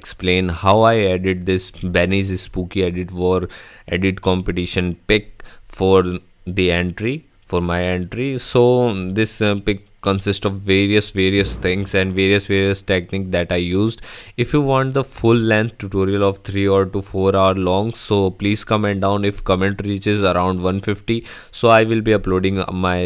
explain how I added this Benny's spooky edit war edit competition pick for the entry for my entry. So this uh, pick consists of various various things and various various technique that i used. If you want the full length tutorial of 3 or to 4 hour long so please comment down if comment reaches around 150 so i will be uploading my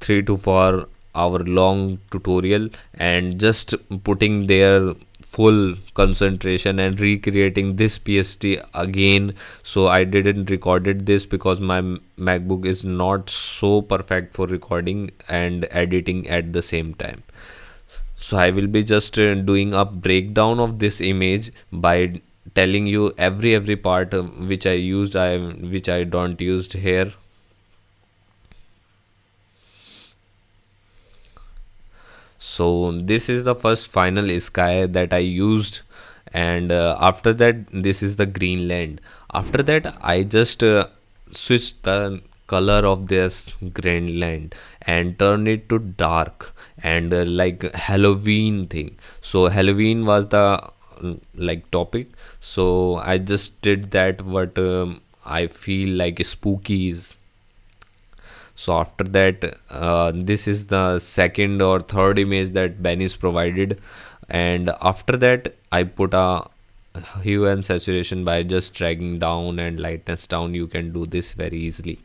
3 to 4 hour long tutorial and just putting their full concentration and recreating this PSD again. So I didn't recorded this because my MacBook is not so perfect for recording and editing at the same time. So I will be just uh, doing a breakdown of this image by telling you every every part uh, which I used I which I don't used here so this is the first final sky that i used and uh, after that this is the greenland. After that i just uh, switched the color of this greenland and turn it to dark and uh, like halloween thing. So halloween was the mm, like topic. So i just did that what um, i feel like spookies so after that uh, this is the second or third image that ben is provided. And after that I put a hue and saturation by just dragging down and lightness down. You can do this very easily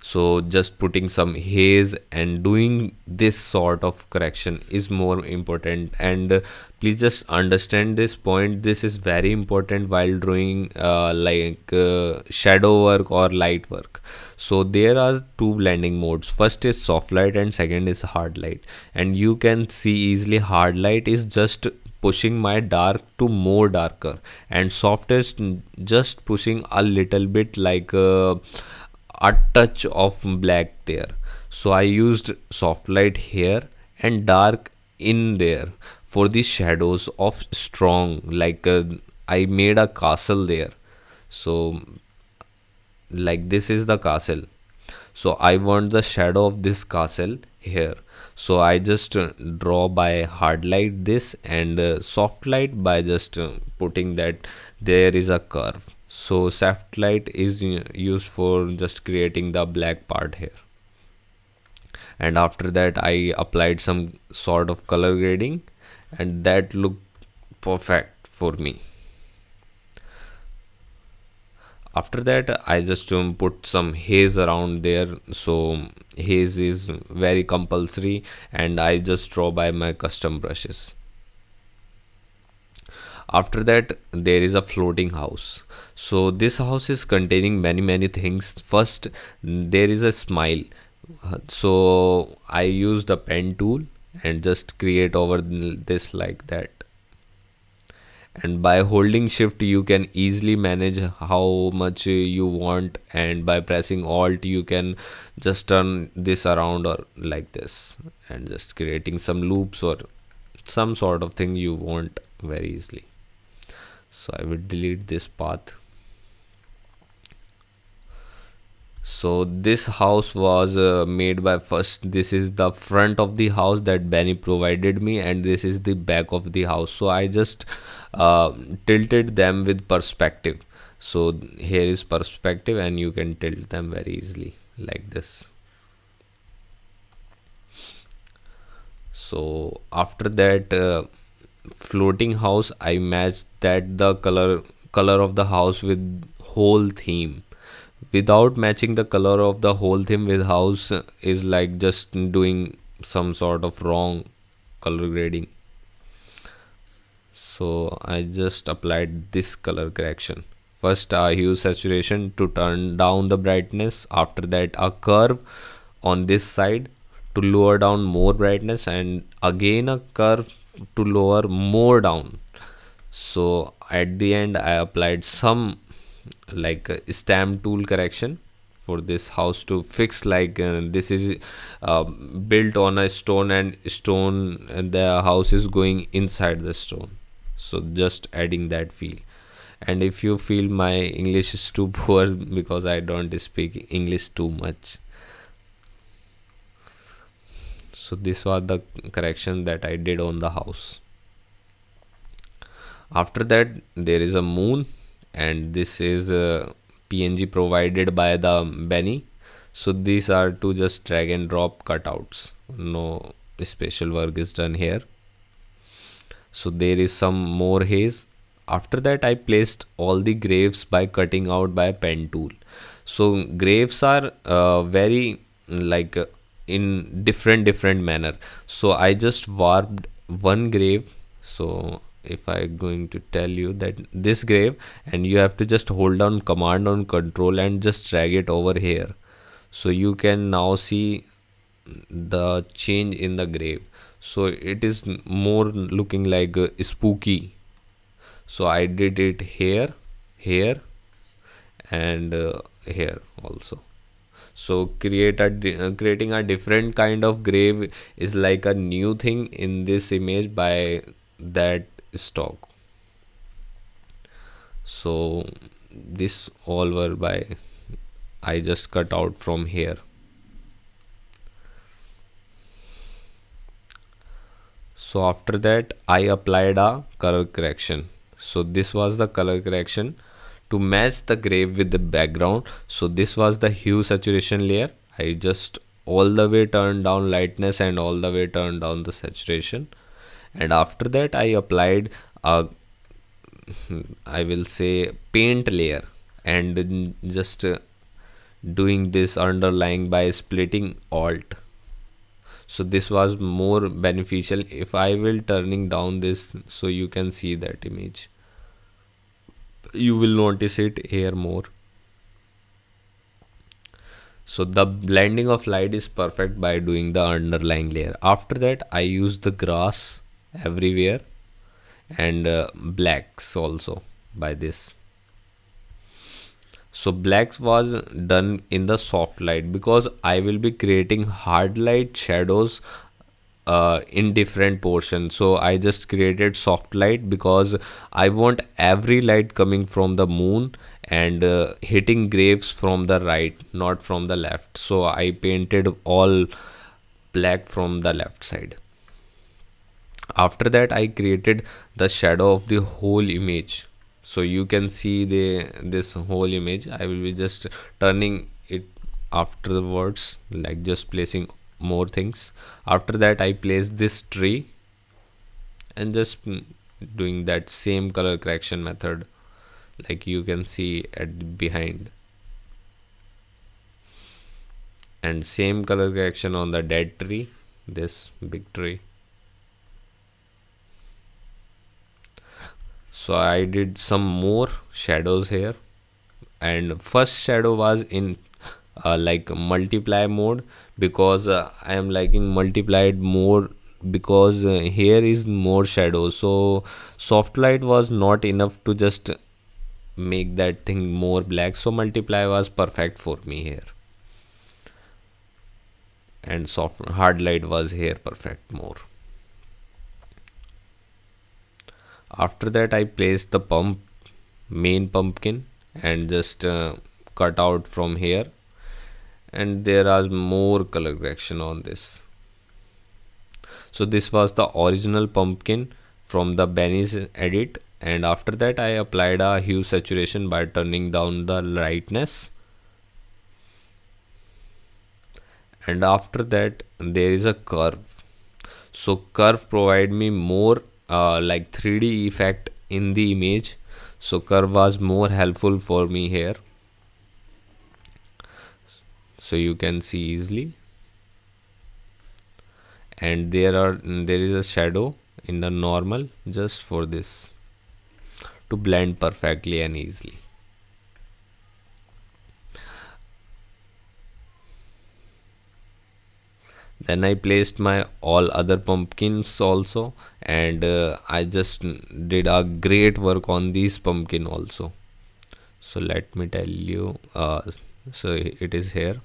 so just putting some haze and doing this sort of correction is more important. And uh, please just understand this point. This is very important while drawing uh, like uh, shadow work or light work. So there are two blending modes. First is soft light and second is hard light. And you can see easily hard light is just pushing my dark to more darker. And soft is just pushing a little bit like uh, a touch of black there. So i used soft light here and dark in there for the shadows of strong like uh, i made a castle there. So like this is the castle. So i want the shadow of this castle here. So i just uh, draw by hard light this and uh, soft light by just uh, putting that there is a curve so soft light is used for just creating the black part here. And after that I applied some sort of color grading and that looked perfect for me. After that I just um, put some haze around there. So haze is very compulsory and I just draw by my custom brushes after that there is a floating house. So this house is containing many many things. First there is a smile. So i used a pen tool and just create over this like that. And by holding shift you can easily manage how much you want. And by pressing alt you can just turn this around or like this. And just creating some loops or some sort of thing you want very easily so I will delete this path. So this house was uh, made by first this is the front of the house that Benny provided me and this is the back of the house. So I just uh, tilted them with perspective. So here is perspective and you can tilt them very easily like this. So after that uh, floating house i matched that the color color of the house with whole theme. Without matching the color of the whole theme with house uh, is like just doing some sort of wrong color grading. So i just applied this color correction. First a hue saturation to turn down the brightness. After that a curve on this side to lower down more brightness and again a curve to lower more down. So at the end i applied some like stamp tool correction for this house to fix like uh, this is uh, built on a stone and stone and the house is going inside the stone. So just adding that feel. And if you feel my english is too poor because i don't speak english too much so this was the correction that I did on the house. After that there is a moon and this is a png provided by the benny. So these are to just drag and drop cutouts. No special work is done here. So there is some more haze. After that I placed all the graves by cutting out by pen tool. So graves are uh, very like uh, in different different manner. So I just warped one grave. So if I going to tell you that this grave and you have to just hold down command on control and just drag it over here. So you can now see the change in the grave. So it is more looking like uh, spooky. So I did it here here and uh, here also so create a uh, creating a different kind of grave is like a new thing in this image by that stock. So this all were by I just cut out from here. So after that I applied a color correction. So this was the color correction to match the grave with the background. So this was the hue saturation layer. I just all the way turned down lightness and all the way turned down the saturation. And after that I applied a I will say paint layer. And just doing this underlying by splitting alt. So this was more beneficial. If I will turning down this so you can see that image you will notice it here more. So the blending of light is perfect by doing the underlying layer. After that I use the grass everywhere and uh, blacks also by this. So blacks was done in the soft light because I will be creating hard light shadows uh, in different portions so I just created soft light because I want every light coming from the moon and uh, hitting graves from the right not from the left. So I painted all black from the left side. After that I created the shadow of the whole image. So you can see the this whole image. I will be just turning it afterwards like just placing more things. After that i place this tree and just mm, doing that same color correction method like you can see at behind. And same color correction on the dead tree this big tree. So I did some more shadows here. And first shadow was in like multiply mode because uh, I am liking multiplied more because uh, here is more shadows so soft light was not enough to just make that thing more black. So multiply was perfect for me here. And soft hard light was here perfect more. After that I placed the pump main pumpkin and just uh, cut out from here and there are more color correction on this. So this was the original pumpkin from the Benny's edit. And after that I applied a hue saturation by turning down the lightness. And after that there is a curve. So curve provide me more uh, like 3d effect in the image. So curve was more helpful for me here so you can see easily. And there are there is a shadow in the normal just for this to blend perfectly and easily. Then I placed my all other pumpkins also and uh, I just did a great work on these pumpkin also. So let me tell you uh, so it is here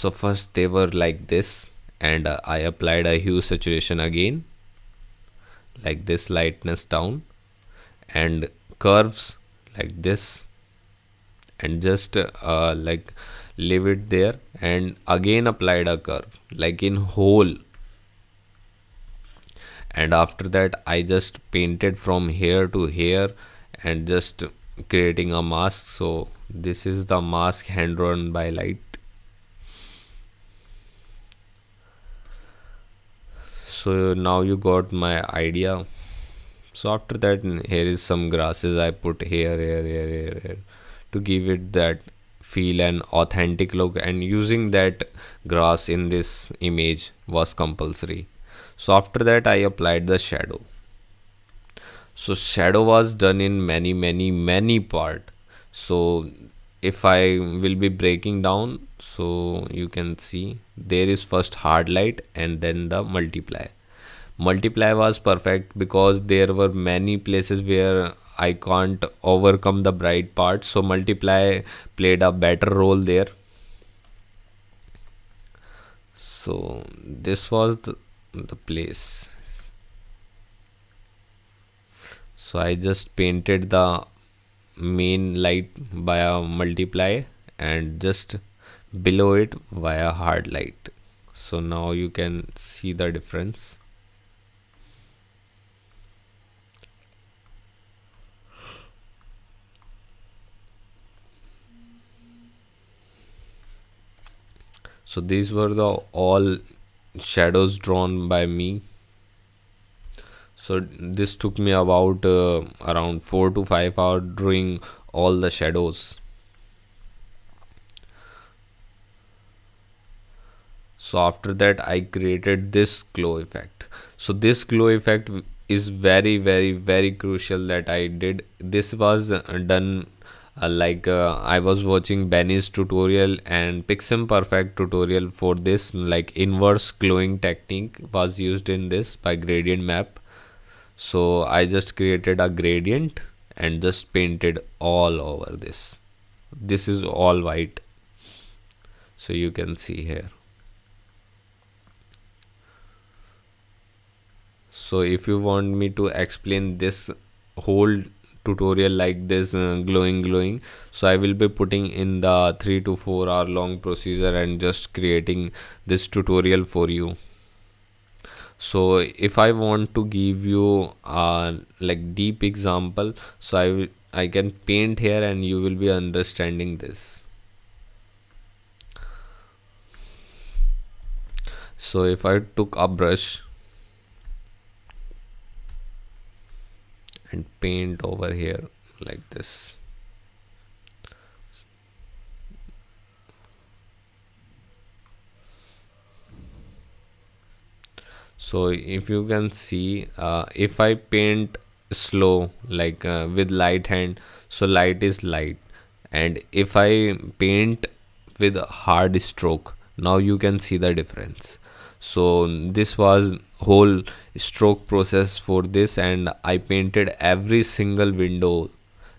so first they were like this and uh, I applied a hue saturation again like this lightness down and curves like this and just uh, like leave it there and again applied a curve like in whole. And after that I just painted from here to here and just creating a mask. So this is the mask hand drawn by light so now you got my idea. So after that here is some grasses I put here here here here, here to give it that feel and authentic look. And using that grass in this image was compulsory. So after that I applied the shadow. So shadow was done in many many many part. So if I will be breaking down so you can see there is first hard light and then the multiply. Multiply was perfect because there were many places where I can't overcome the bright part. So multiply played a better role there. So this was the, the place. So I just painted the main light via multiply and just below it via hard light. So now you can see the difference. So these were the all shadows drawn by me so this took me about uh, around 4 to 5 hours drawing all the shadows. So after that I created this glow effect. So this glow effect is very very very crucial that I did. This was done uh, like uh, I was watching Benny's tutorial and PiXimperfect tutorial for this like inverse glowing technique was used in this by gradient map so I just created a gradient and just painted all over this. This is all white. So you can see here. So if you want me to explain this whole tutorial like this uh, glowing glowing so i will be putting in the 3 to 4 hour long procedure and just creating this tutorial for you so if i want to give you a like deep example so i i can paint here and you will be understanding this. So if i took a brush and paint over here like this so if you can see uh, if I paint slow like uh, with light hand so light is light. And if I paint with hard stroke now you can see the difference. So this was whole stroke process for this and I painted every single window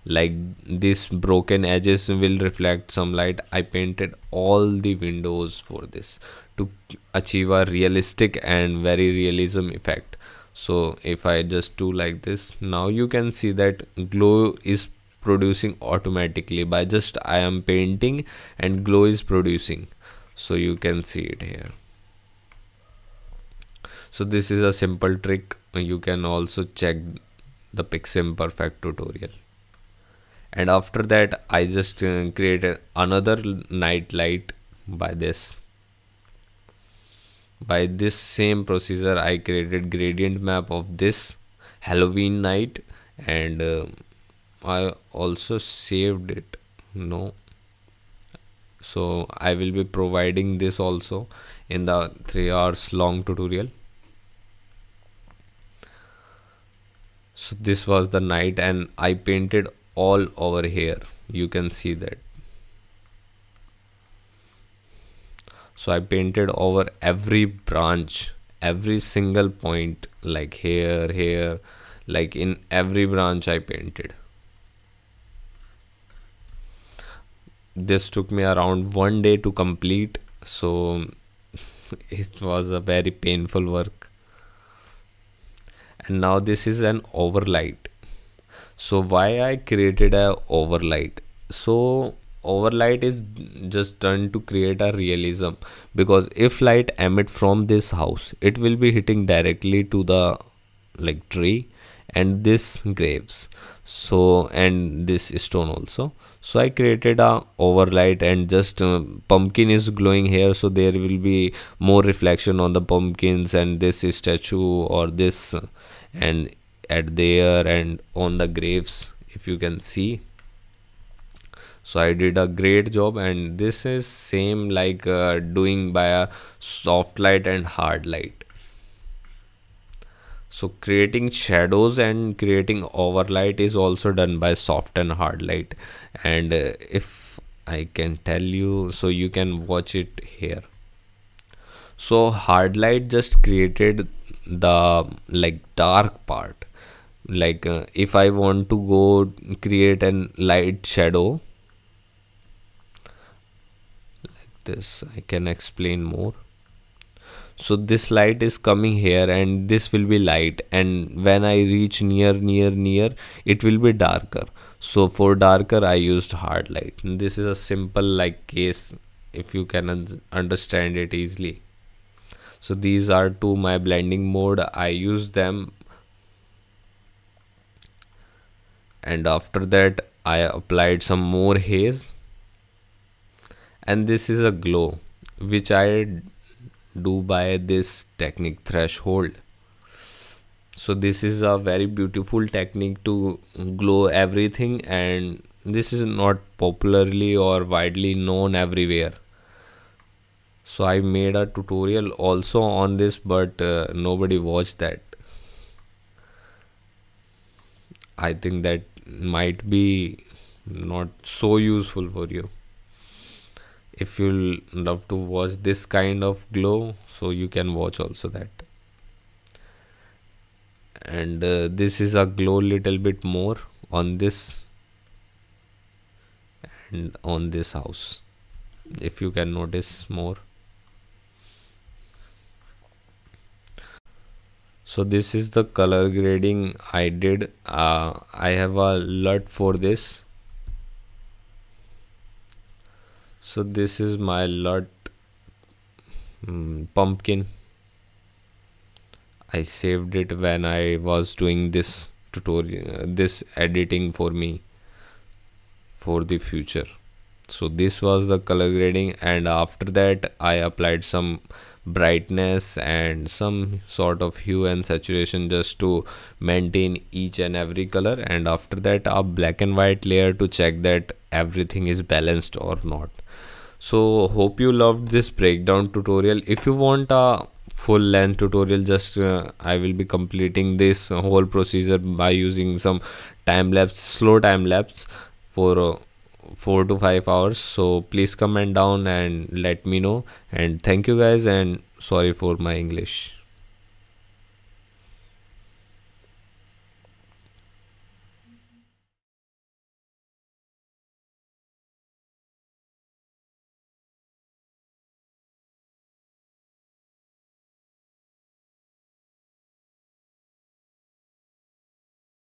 like this broken edges will reflect some light. I painted all the windows for this to achieve a realistic and very realism effect. So if I just do like this now you can see that glow is producing automatically by just I am painting and glow is producing. So you can see it here. So this is a simple trick. You can also check the PiXimperfect tutorial and after that I just uh, created another night light by this. By this same procedure I created gradient map of this Halloween night and uh, I also saved it no so I will be providing this also in the 3 hours long tutorial. So this was the night and I painted all over here. You can see that. So I painted over every branch every single point like here here like in every branch I painted. This took me around one day to complete so it was a very painful work. And now this is an overlight so why I created a overlight? So overlight is just done to create a realism. Because if light emit from this house it will be hitting directly to the like tree and this graves. So and this stone also. So i created a overlight and just uh, pumpkin is glowing here. So there will be more reflection on the pumpkins and this statue or this and at there and on the graves if you can see. So i did a great job and this is same like uh, doing by a soft light and hard light. So creating shadows and creating overlight is also done by soft and hard light. And uh, if i can tell you so you can watch it here. So hard light just created the like dark part like uh, if i want to go create an light shadow like this i can explain more. So this light is coming here and this will be light. And when i reach near near near it will be darker. So for darker i used hard light. This is a simple like case if you can un understand it easily. So these are two my blending mode. I use them and after that I applied some more haze. And this is a glow which I do by this technique threshold. So this is a very beautiful technique to glow everything. And this is not popularly or widely known everywhere. So i made a tutorial also on this but uh, nobody watched that. I think that might be not so useful for you. If you love to watch this kind of glow so you can watch also that. And uh, this is a glow little bit more on this and on this house if you can notice more so this is the color grading I did. Uh, I have a LUT for this. So this is my LUT um, pumpkin. I saved it when I was doing this tutorial uh, this editing for me for the future. So this was the color grading and after that I applied some brightness and some sort of hue and saturation just to maintain each and every color. And after that a black and white layer to check that everything is balanced or not. So hope you loved this breakdown tutorial. If you want a full length tutorial just uh, i will be completing this whole procedure by using some time lapse slow time lapse for uh, four to five hours. So please comment down and let me know. And thank you guys and sorry for my english